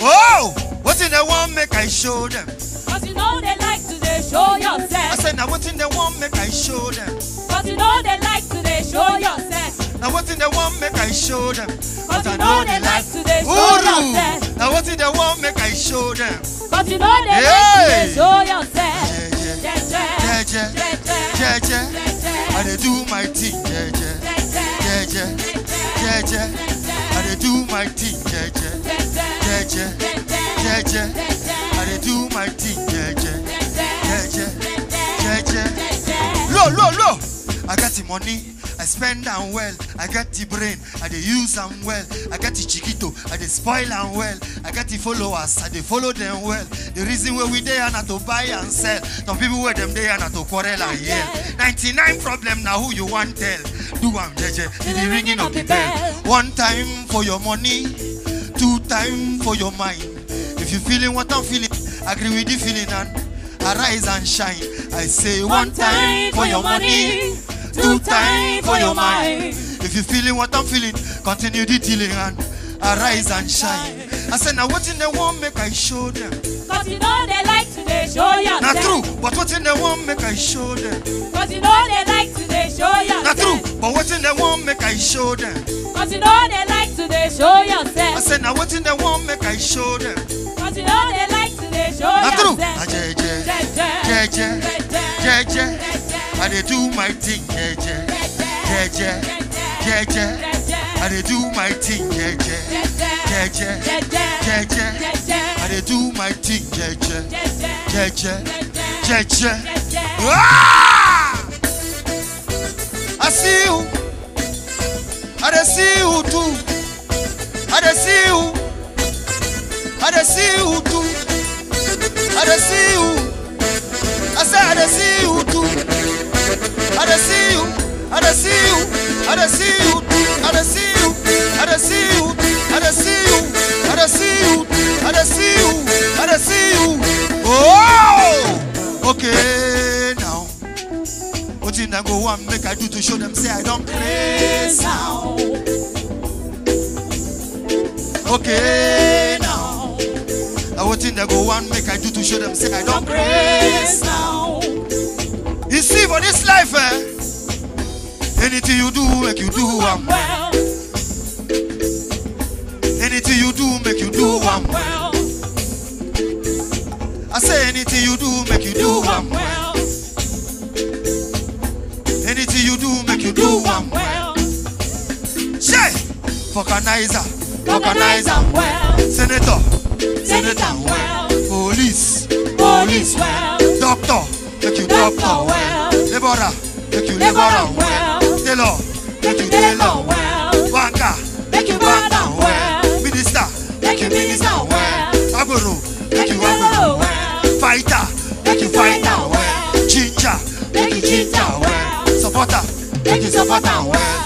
Oh, what's in the one make I show them? Cause you know they like to they show I said now what's in the one make I show them? Cause you know they like to they show yourself. Now what's in the one make I show them? But you know they like to they show yourself. Now what did they want make I show them? But you know they like to they show yourself. Jeje, jeje, jeje, I dey do my thing. Jeje, jeje, jeje, I dey do my thing. Jeje, jeje, jeje, I dey do my thing. Jeje, jeje, jeje, lo lo lo, I got the money. I spend am well. I got the brain, I dey use am well. I got the chiquito, I dey spoil am well. I got the followers, I dey follow them well. The reason why we there na to buy and sell. Some people where them there na to quarrel and yell. 99 problem now who you want tell. Do am jeje, the ringing of the bell. One time for your money, two time for your mind. If you feeling what I'm feeling, agree with the feeling and arise and shine. I say one time for your money, two time for your mind. If you're feeling what I'm feeling, continue the dealing and arise and shine. I said now what in the one make I show them? Cause you know they like to they show yourself. Not true, but what in the one make I show them? Cause you know they like to they show yourself. Not true, but what in the one make I show them? Cause you know they like to they show I said now what in the one make I show them? Cause you know they like to they show Not true, yourself. ah, yeah, yeah, Yeah, I dey do my thing, yeah, yeah, yeah. I dey do my thing, yeah, yeah, yeah. I dey do my thing, yeah, yeah. Ah! I see you, I dey see you too, I dey see you, I dey see you too, I dey see you. I say I dey see you too. I dey see you. I dey see you. I dey see you. I dey see you. I dey see you. I dey see you. I dey see you. I dey see you. I dey see you. Oh, okay now. What in I go one make I do to show them say I don't craze now. Okay now. What in I go one make I do to show them say I don't craze now. You see, for this life, eh? Anything you do, make you do one. Well, um. Anything you do, make you do one. well, um. I say anything you do, make you do one. well, um. Anything you do, make you do one. well, Say, vulcanizer, vulcanizer, well, senator, senator, well, police, police, well, doctor, make you doctor, doctor, well, laborer, make you laborer, laborer, well, tailor, make you tailor, well, banker, make you banker, well, minister, make you minister, well, agboro, make you agboro, well, fighter, make you fighter, well, ginger, make you ginger, well, supporter, make you supporter, well,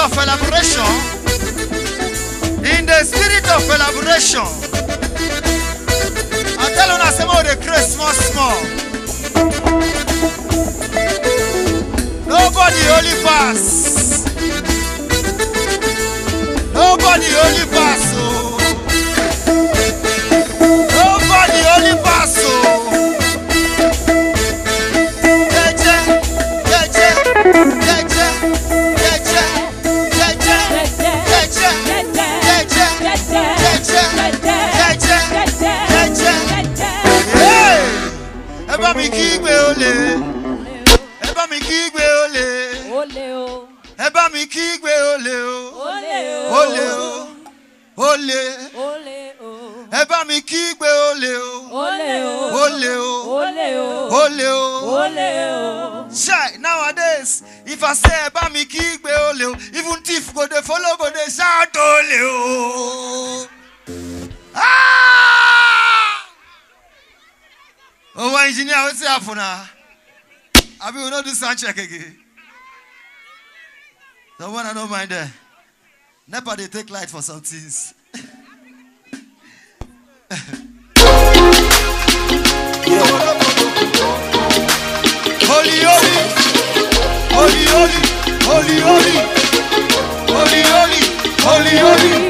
of elaboration, in the spirit of elaboration, I tell you say more the grace small small. Nobody only pass. Nobody only pass. Bá mi kígbe olè, ẹ bá mi kígbe olè, ẹ bá mi kígbe olè o, olè o, olè, ẹ bá mi kígbe olè o, olè o, olè o. Shey nowadays if I say ẹ bá mi kígbe go dey follow, go dey shout ole o. Ah! Oh, engineer, wetin happen na? Abi we no do sound check again? The one I don't mind there. Nepa they take light for some things. Holy, holy, holy, holy, holy, holy, holy, holy, holy,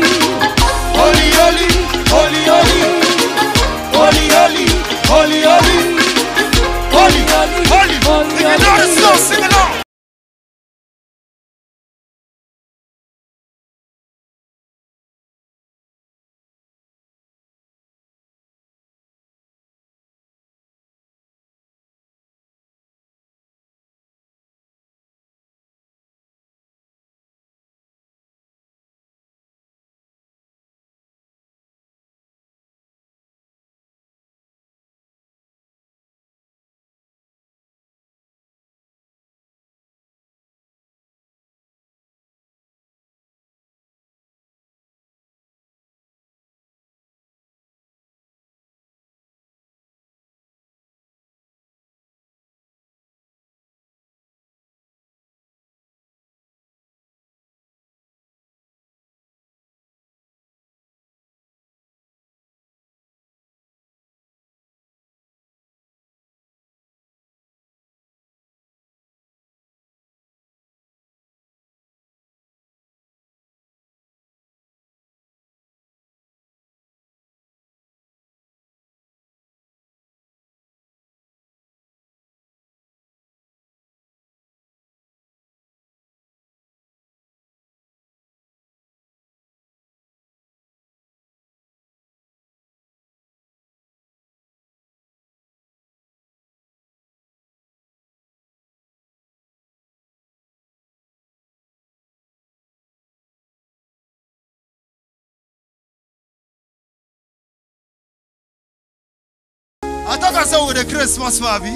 I thought I said with the Christmas Abi.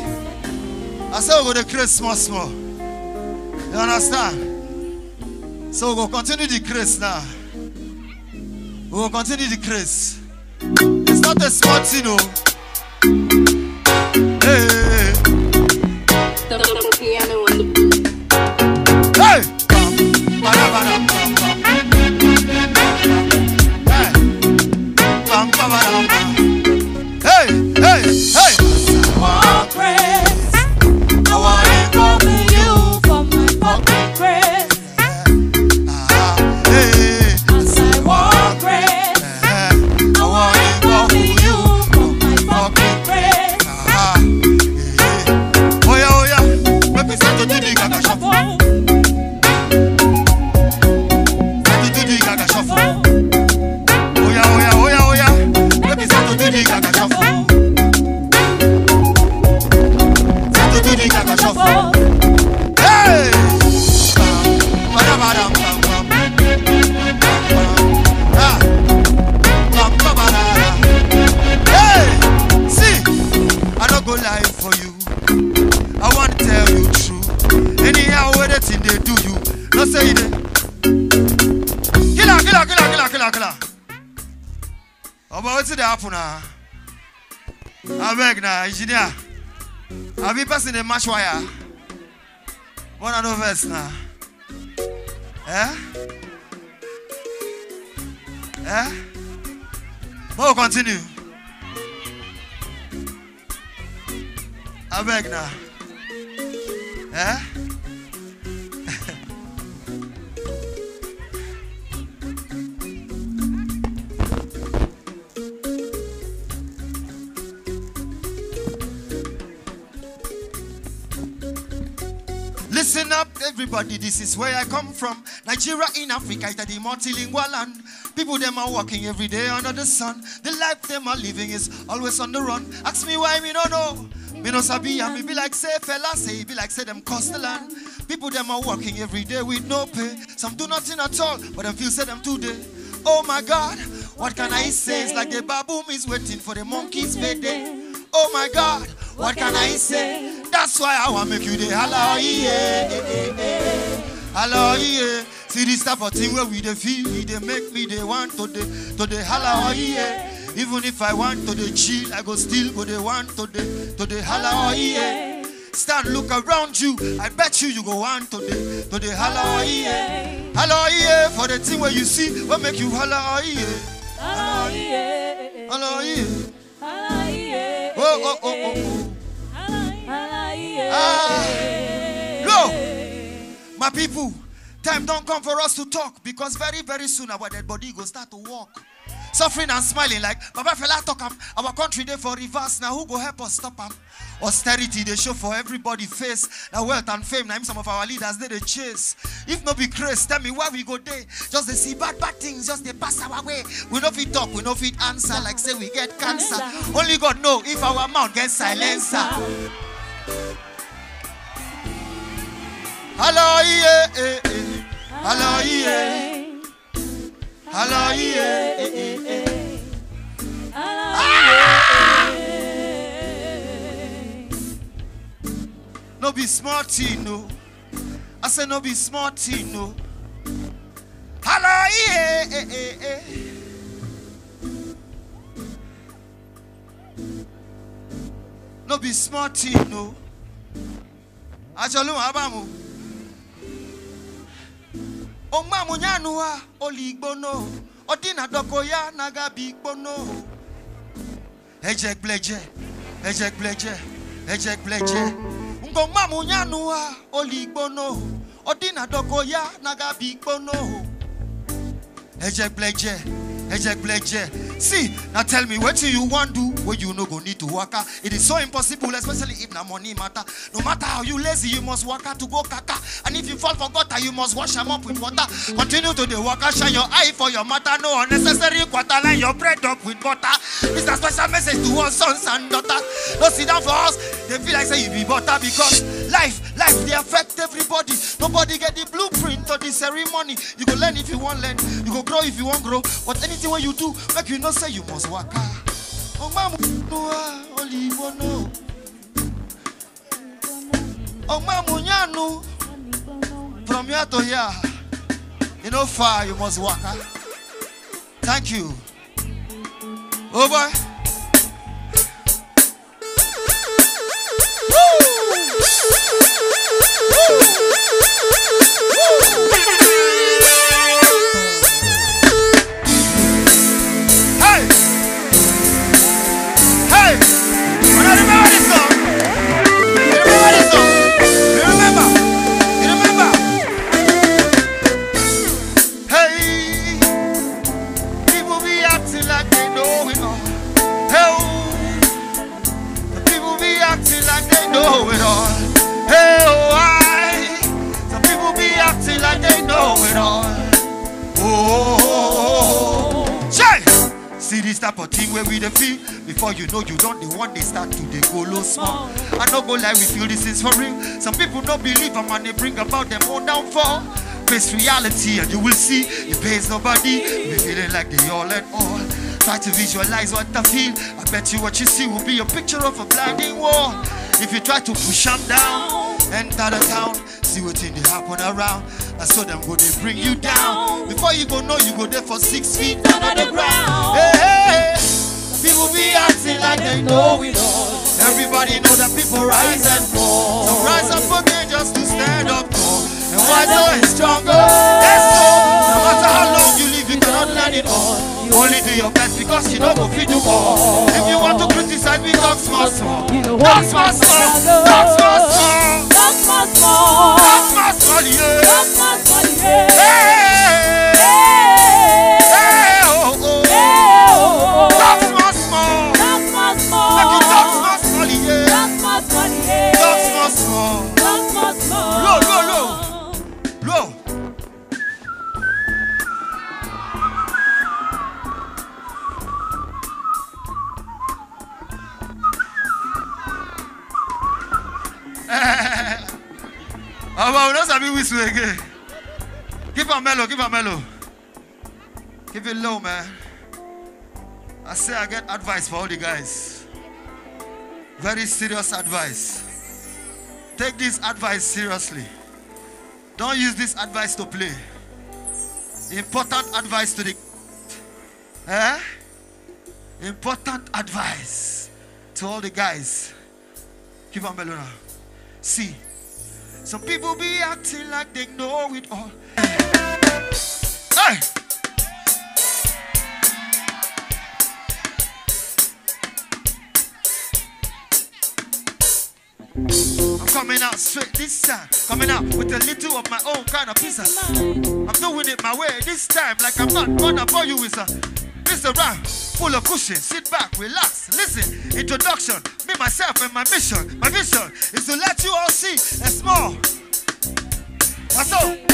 I said with the Christmas small. You understand? So we'll continue the grace now. We will continue the grace. It's not a small oh. Hey, Passed in the match wire? One other verse now. Eh? Eh? But we'll continue. I beg now. Eh? Everybody. This is where I come from. Nigeria in Africa is the multilingual land. People them are working every day under the sun. The life them are living is always on the run. Ask me why me no know. Me no sabi and me be like say fella say be like say them cost the land. People them are working every day with no pay. Some do nothing at all, but them feel say them today. Oh my God, what can I say? It's like the baboon is waiting for the monkeys payday. Oh my God, what can I say? That's why I want to make you the hello yeah, hello yeah. See this type of thing where we dey feel, e dey make me dey want to dey to dey holla oh yeah. Even if I want to dey chill, I go still go dey want to dey to dey holla oh yeah. Stand look around you, I bet you you go want to dey to dey holla oh yeah. Holla oh yeah for the thing where you see, what make you holla oh yeah. Holla oh yeah. Oh oh oh oh, oh. Oh. Ah. My people, time don't come for us to talk because very, very soon our dead body go start to walk. Suffering and smiling like Baba Fela talk am. Our country there for reverse. Now who go help us stop am? Austerity they show for everybody face. Now wealth and fame. Now some of our leaders they, they chase. If no be grace, tell me where we go there. Just they see bad bad things, just they pass our way. We know fit talk, we know fit answer like say we get cancer. Only God know if our mouth gets silencer. Yeah, eh, eh. Hello, yeah, eh, eh, eh. No be smart thing, no. I say no be smart thing, no. Yeah, eh, eh, eh. No be smart thing, no. Ajolu abamu. Omamu nyanua oligbono. Odina doko ya naga bigbono. Ejek bleje, ejek bleje, ejek bleje. Ngomamu nyanua oligbono. Odina doko ya naga bigbono. Ejek bleje, ejek bleje. See, now tell me what you want to do where you no go need to work. ah. It is so impossible, especially if na money matter. No matter how you lazy, you must work out to go kaka. And if you fall for gutter, you must wash them up with water. Continue to the worker, shine your eye for your matter. No unnecessary quarter line your bread up with butter. It's a special message to all sons and daughters. Don't sit down for us. They feel like say you be butter because life, life they affect everybody. Nobody get the blueprint or the ceremony. You go learn if you want learn. You go grow if you want grow. But anything what you do, make you know say you must work hard. Omamu nua olibono. Omamu nyanu. From here to here, you know far you must work hard. Thank you. Over. Hey! Know it all. Hey! Oh, I. Some people be acting like they know it all. Oh, Jay! See this type of thing where we the feel before you know you don't the one they start to they go low small. I no go lie, we feel this is for real. Some people don't believe them and they bring about their own downfall. Face reality and you will see it pays nobody. We feeling like they all and all. Try to visualize what I feel. I bet you what you see will be a picture of a blinding wall. If you try to push them down, enter the town, see what thing they happen around. And so them go they bring you down. Before you go know you go there for six feet under the ground. Hey, hey, hey. People be acting like they know it all. Everybody know that people rise and fall. So rise up again just to stand up tall. And wiser and stronger. Let's go. Your best because you know go fit do more. If you want to criticize me, talk small, small. Talk small, small. Talk small, small. Talk small, small, yeah. Hey, hey, oh, oh. Talk small, small. Make you talk small, small, yeah. Talk small, small. Low, low, low. Ọba, we don't sabi whistle again. Give a mellow, give a mellow. Give it low, man. I say I get advice for all the guys. Very serious advice. Take this advice seriously. Don't use this advice to play. Important advice to the eh? Important advice to all the guys. Give on Melona. See, some people be acting like they know it all. Hey! I'm coming out straight this time. Coming out with a little of my own kind of pizza. I'm doing it my way this time, like I'm not gonna bore you with a Mr. Rhyme, full of cushion. Sit back, relax, listen. Introduction, me, myself, and my mission. My vision is to let you all see a small. What's up?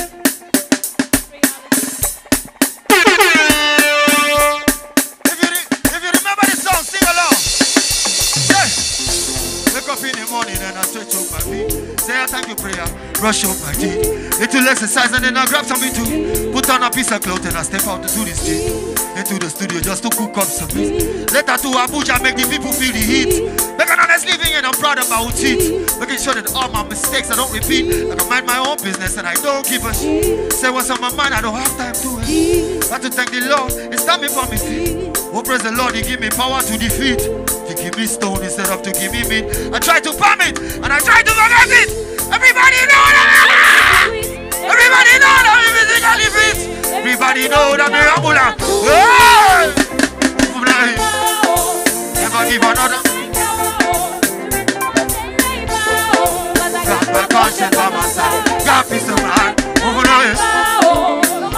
Brush up my teeth. Little exercise and then I grab something to put on a piece of cloth and I step out to into the street. Into the studio just to cook up some meat. Later to Abuja, make the people feel the heat. Make an honest living and I'm proud own it. Making sure that all my mistakes I don't repeat. I can mind my own business and I don't give a shit. Say what's on my mind, I don't have time to it. Got to thank the Lord, it's time me for me feet. Oh, praise the Lord, He give me power to defeat. He give me stone instead of to give me meat. I try to palm it and I try to forget it. Everybody know that. Everybody know that I'm physically fit. Everybody know that ambulance. Hey! Never give another. Got my conscience on my side. Got peace of mind. Over.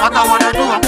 What I wanna do,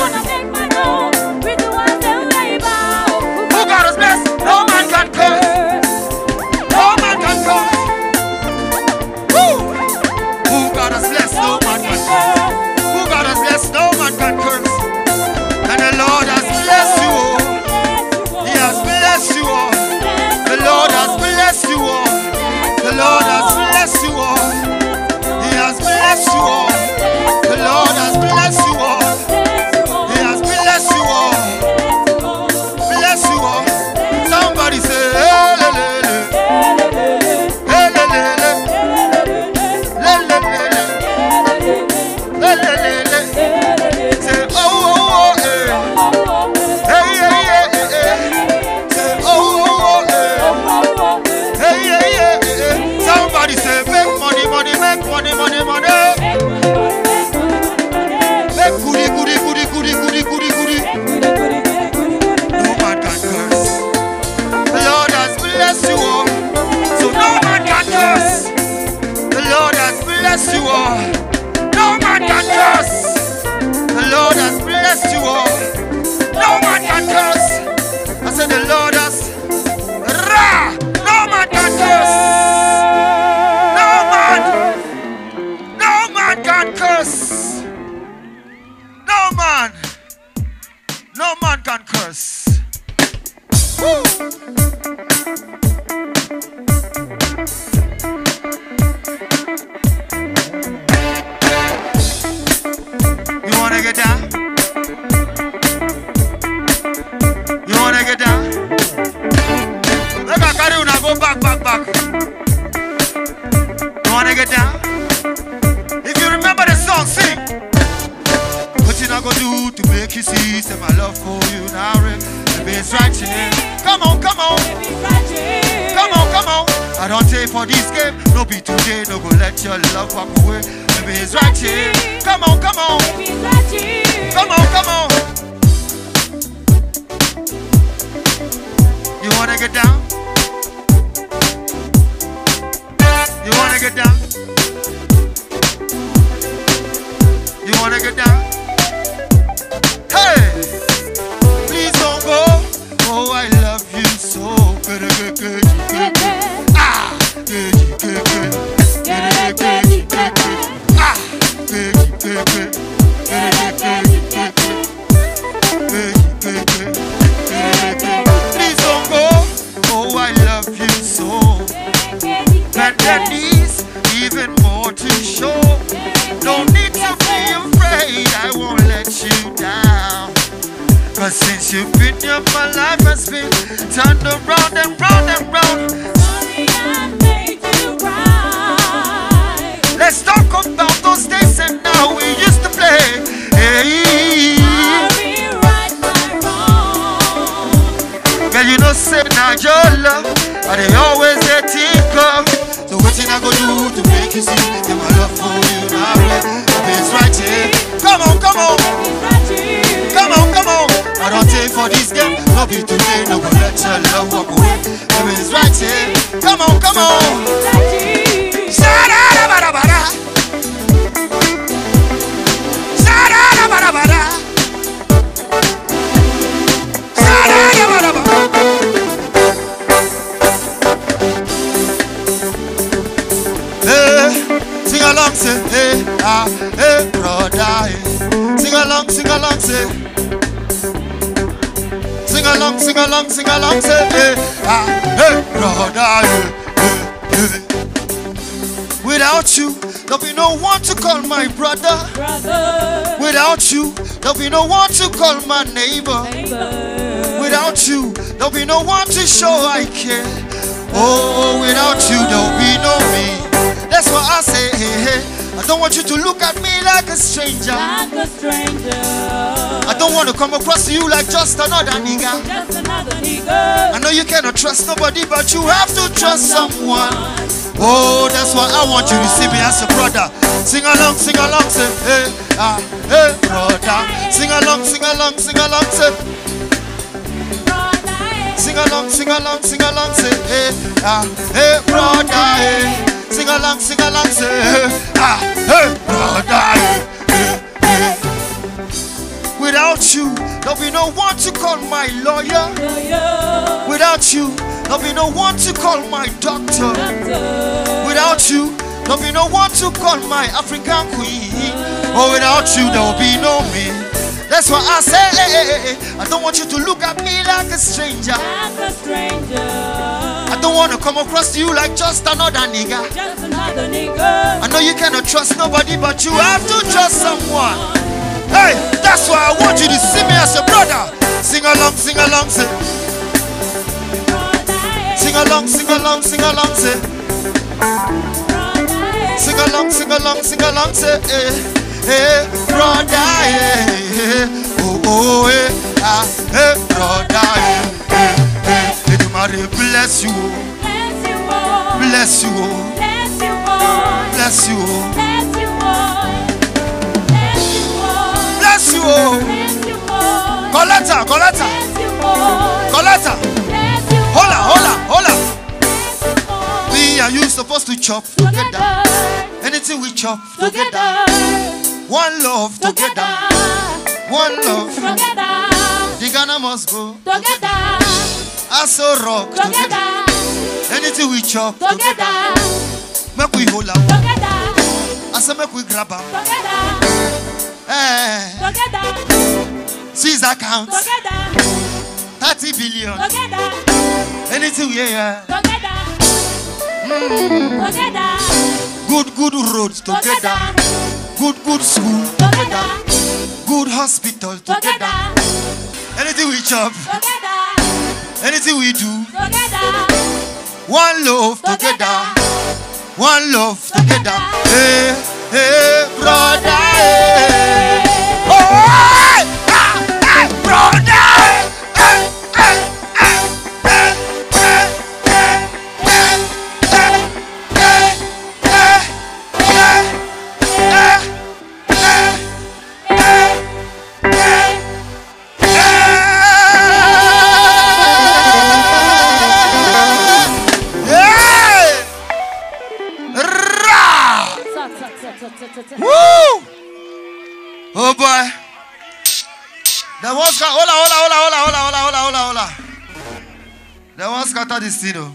And el agua along, sing along, say, hey, ah, hey, brother, hey, hey, hey. Without you, there'll be no one to call my brother. Brother, Without you, there'll be no one to call my neighbor. neighbor, Without you, there'll be no one to show I care. Oh, without you, there'll be no me. That's why I say, hey, hey. I don't want you to look at me like a stranger. like a stranger. I don't want to come across to you like just another nigga. Just another nigga. I know you cannot trust nobody, but you have to trust someone. Oh, that's why I want you to see me as a brother. Sing along, sing along, say, hey, ah, hey, brother. Sing along, sing along, sing along, say. Sing along, sing along, sing along, say, hey, ah, hey, brother, hey. Sing along, sing along, say, hey, ah, hey, brother, hey, hey, hey. Without you, there'll be no one to call my lawyer. Without you, there'll be no one to call my doctor. Without you, there'll be no one to call my African queen. Oh, without you, there'll be no me. That's why I say, eh, eh, eh, I don't want you to look at me like a stranger. Like a stranger. I don't want to come across to you like just another nigga. Just another nigga. I know you cannot trust nobody, but you have to trust someone. Hey, that's why I want you to see me as a brother. Sing along, sing along, say. Sing along, sing along, sing along, say. Sing along, sing along, sing along, say, hey, hey, brother, hey, hey, oh, oh, hey, ah, hey, brother, hey, hey, hey, Somebody bless you. Bless you. Bless you. Bless you. Bless you. Coletta, Coletta. Coletta. Hola, hola, hola. Me and you supposed to chop together. Anything we chop together. One love together. One love. Together. The Ghana must go together. Also rock together. Anything we chop together. Make we hold am. Together. Say make we grab am. Together. Eh, Together. seize account. Together. 30 billion. Together. Anything we hear. Together. Together. Good, good roads together. Together. Good, good school Together. Good hospital together. Together. Anything we chop. Together. Anything we do. Together. One love together. One love together. Hey, hey, brother. Hey. Oh, One this thing, oh.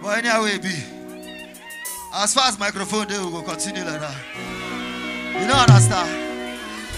But anyhow it be. As far as microphone, they will continue like that. You don't understand?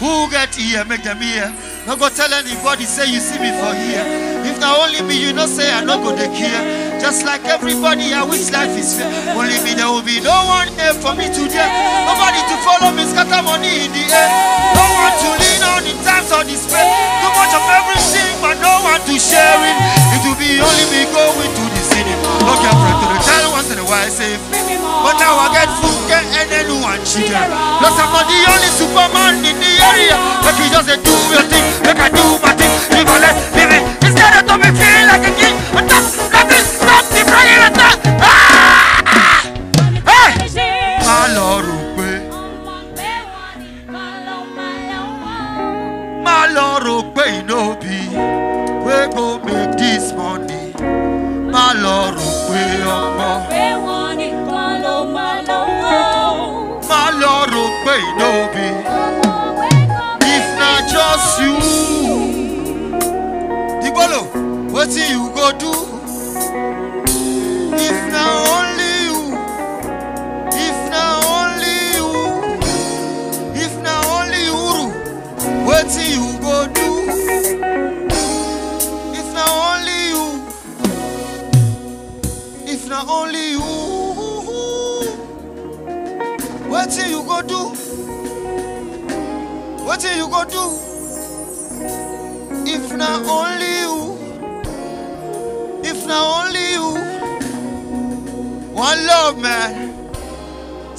Who get here, make them here. No go tell anybody, say you see me for here. If not only me, you know say I no go they care. Just like everybody, I wish life is fair. Only me, there will be no one here for me today. Nobody to follow me, scatter money in the air. No one to lean on in times of despair. Too much of everything, but no one to share it. It will be only me going to the city. No girlfriend to the tell once in a while, safe. Me. But now I get food get and anyone chicken. Plus I'm not the only superman in the area. Make you just do your thing, make I do my thing. Live and let live it. Instead of me feel like a king.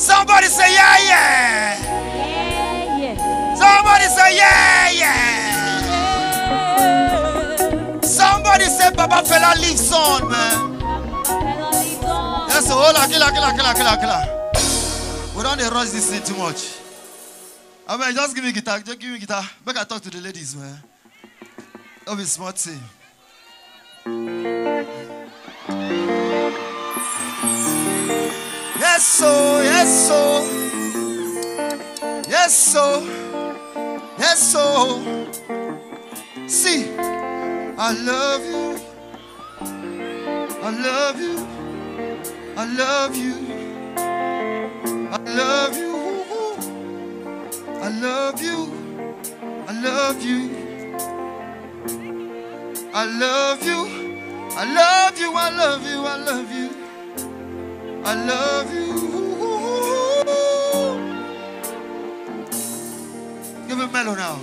Somebody say yeah yeah Yeah, yeah. somebody say yeah yeah somebody say baba fela live son man Melody gone. yes so hold on killer killer killer killer killer we don dey rush this thing too much abeg just give me guitar just give me guitar make i talk to the ladies man no be small thing. Yes, so, yes, so, yes, so, yes, so. See, I love you, I love you, I love you, I love you, I love you, I love you, I love you, I love you, I love you, I love you. I love you. Give me mellow now.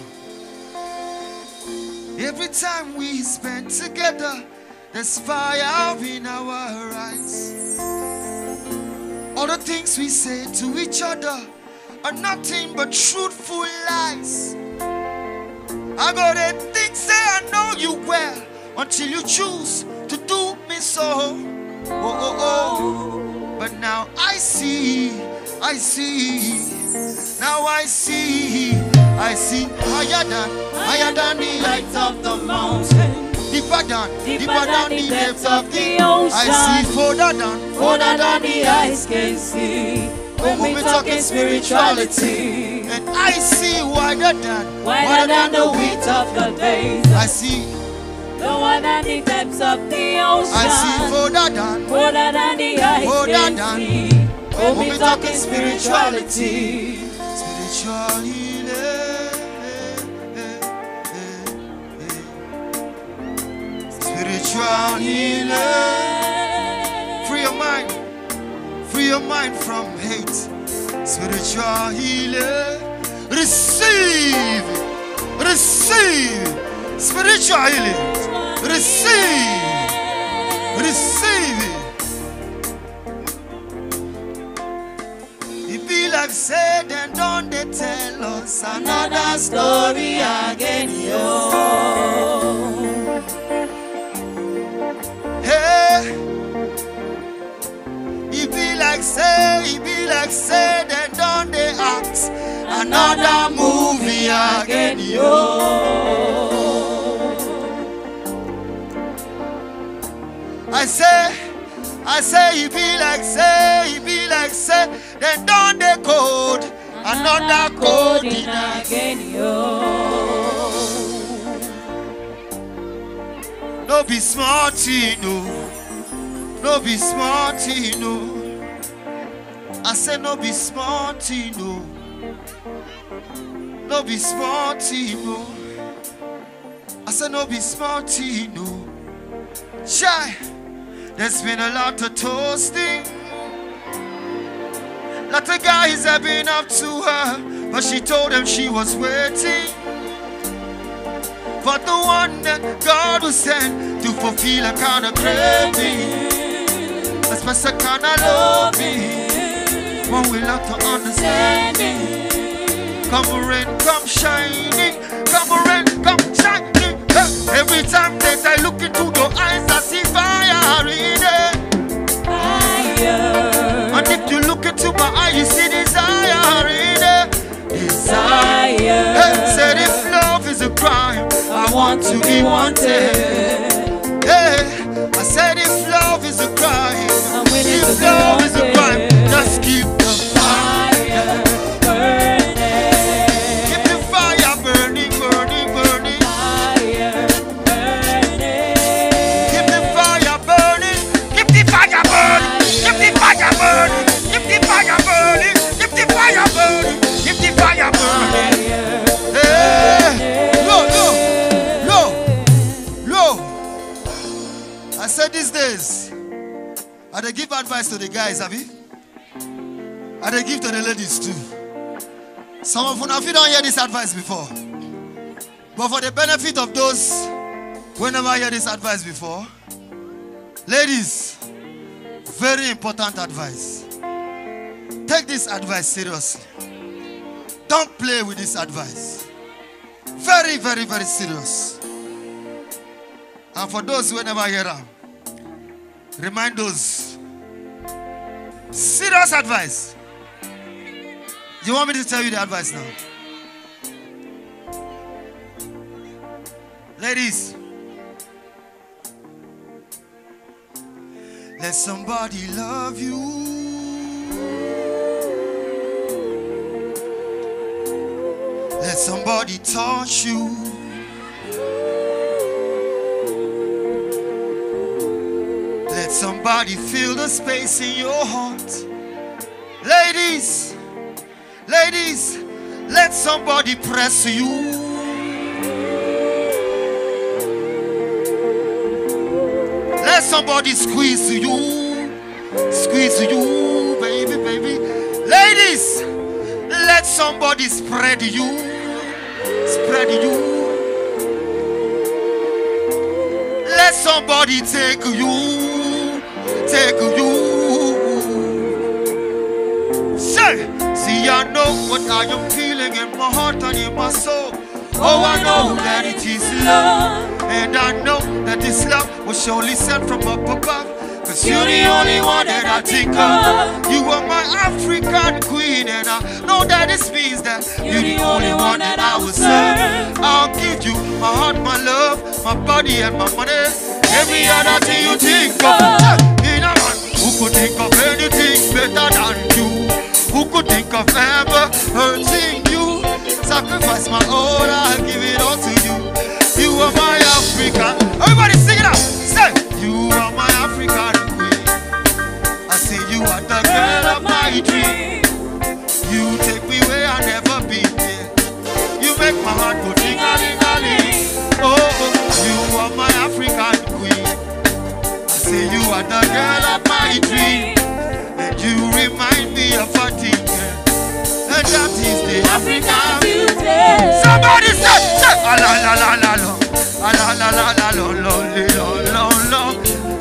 Every time we spend together, there's fire in our eyes. All the things we say to each other are nothing but truthful lies. I got a think say I know you well until you choose to do me so. Oh, oh, oh. But now I see, I see, now I see, I see higher than, higher than the height of the mountain, deeper than, deeper than the depths of the ocean. I see further than, Further than the eyes can see. When we talking spirituality. and I see wider than, Wider than the width of the days. I see, Lower than the depths of the ocean. I see further than, Further than the eyes Further can than- see. When we talking spirituality. spiritual healing. Spiritual healing. Free your mind. Free your mind from hate. Spiritual healing. Receive. Receive. Spiritual healing. Receive. Receive it. It be like say then don't they tell us another story again, yo. Hey, it be like say, it be like say then don't they act another movie again, yo. I say, be like say, be like say, then don't they code another code in again, yo. No be smarty, no. No be smarty, no. I say no be smarty, no. No be smarty, no. I say no be smarty, no. Shy, there's been a lot of toasting. Lot of guys have been up to her, but she told them she was waiting for the one that God will send to fulfill a kind of craving, a special kind of loving. One will have to understand it. Come rain, come shining, come rain, come shining. Every time that I look into your eyes, I see fire my you see desire in it. Desire. Hey, said if love is a crime, I want to be wanted. Hey, I said if love is a crime, to if love is a crime, just keep advice to the guys, have you? I they give to the ladies too. Some of you, if you don't hear this advice before, but for the benefit of those who never hear this advice before, ladies, very important advice. Take this advice seriously. Don't play with this advice. Very, very, very serious. And for those who never hear them, remind those. Serious advice. You want me to tell you the advice now? Ladies, let somebody love you. Let somebody touch you. Let somebody fill the space in your heart. Ladies, let somebody press you. Let somebody squeeze you. Squeeze you, baby, baby. Ladies, let somebody spread you. Spread you. Let somebody take you. Take you. I know what I am feeling in my heart and in my soul. Oh, I know that it is love. And I know that this love was surely sent from up above. Cause you're the only one that I think of. You are my African queen, and I know that this means that you're the only one that I will serve. I'll give you my heart, my love, my body, and my money. Every other thing you think of. In a man who could think of anything better than you. Who could think of ever hurting you? Sacrifice my all, I'll give it all to you. You are my African. Everybody sing it out. Say, you are my African queen. I say you are the girl of my dream. You take me where I never been there. You make my heart go ding a ling a ling. Oh, oh, you are my African queen. I say you are the girl of my dream. Remind of. And that is the African beauty. Somebody say, say, ah, la la la la la, ah, la la la la la la la la la la.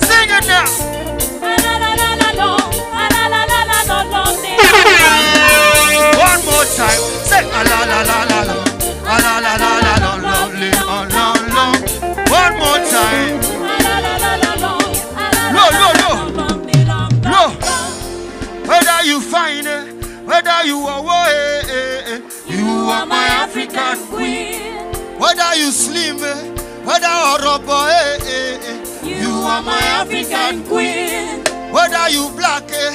Sing it now. One more time. Say, ah, la la la la you find it, whether you are away, eh, eh, you are my African queen. Whether you slim, whether or rubber, eh, eh, eh, You are my African queen. Whether you black, eh,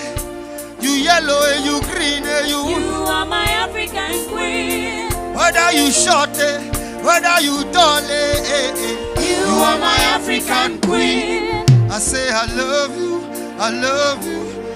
you yellow, eh, you green, eh, you. You are my African queen. Whether you short, eh, whether you tall, eh, eh, eh, You are my African queen. I say I love you, I love you,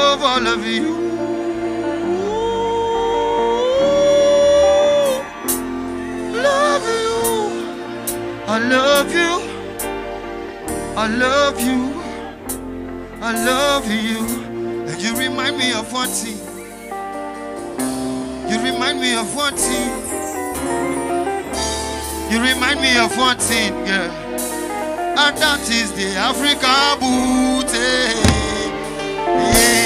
love all of you. Love you. I love you. I love you. I love you. And you remind me of one thing. You remind me of one thing. You remind me of one thing, girl. And that is the Africa booty. Eh. Yeah.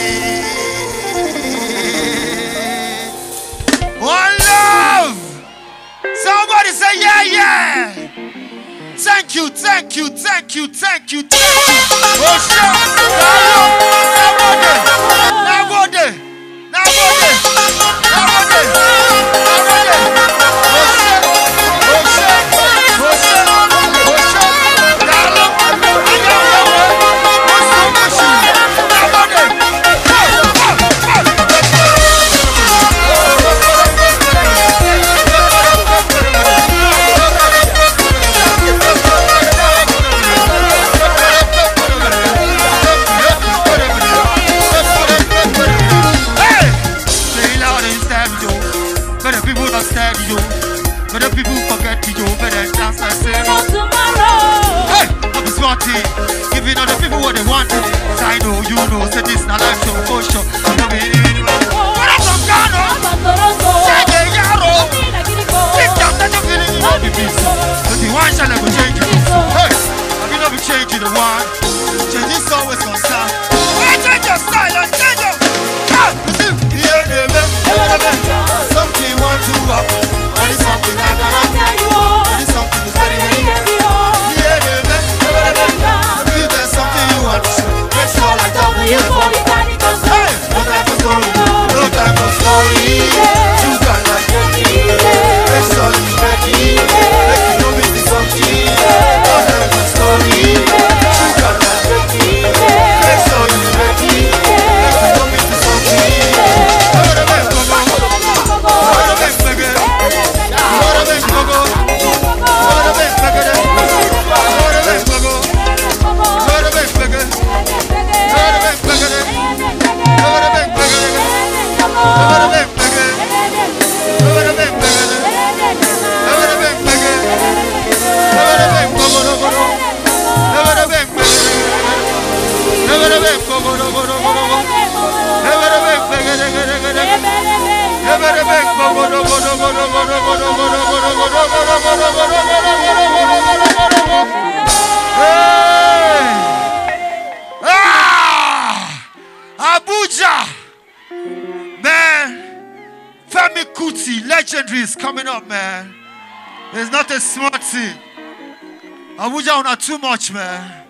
One love. Somebody say, yeah, yeah. Thank you, thank you, thank you, thank you, thank you. Oh, shit. Nagode, nagode, nagode, nagode, nagode. push up Ah! Abuja! Man, Femi Kuti, legendary is coming up, man. It's not a smart thing. Abuja, not too much, man.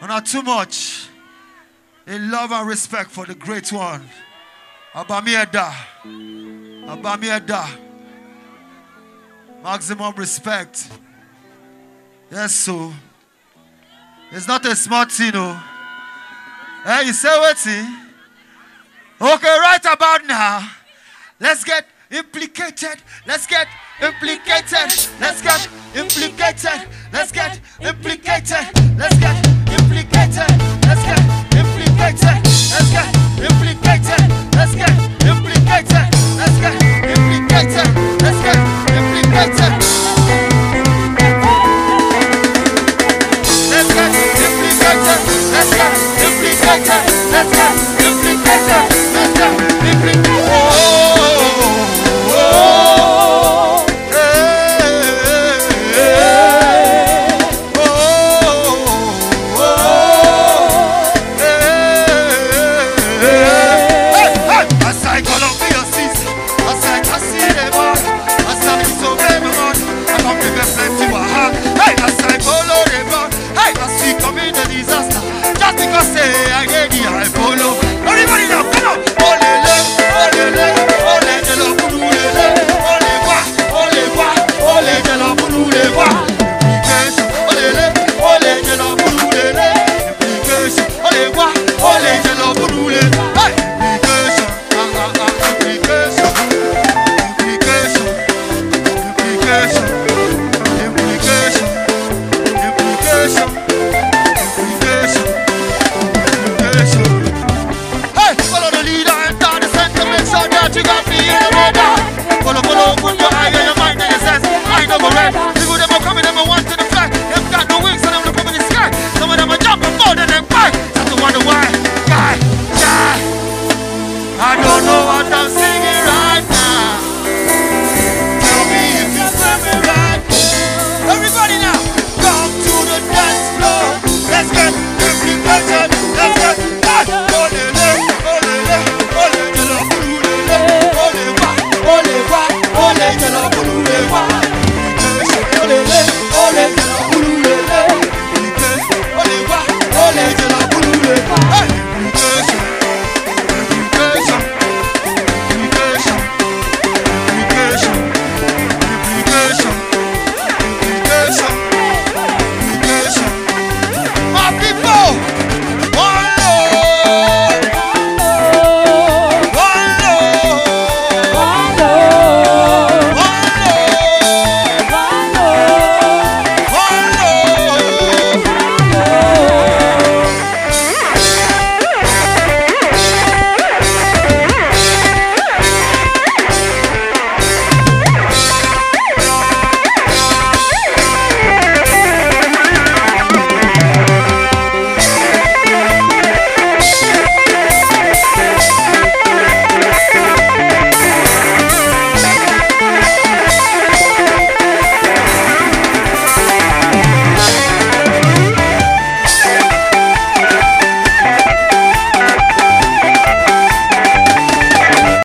Not too much. In love and respect for the great one. Abamieda. Abamieda. Maximum respect. Yes, so. It's not a smart thing, no. Hey, you say what? See? Okay, right about now. Let's get implicated. Let's get implicated. Let's get implicated. Let's get implicated. Let's get implicated. Let's get implicated. Let's get implicated. Let's get implicated. Let's get implicated.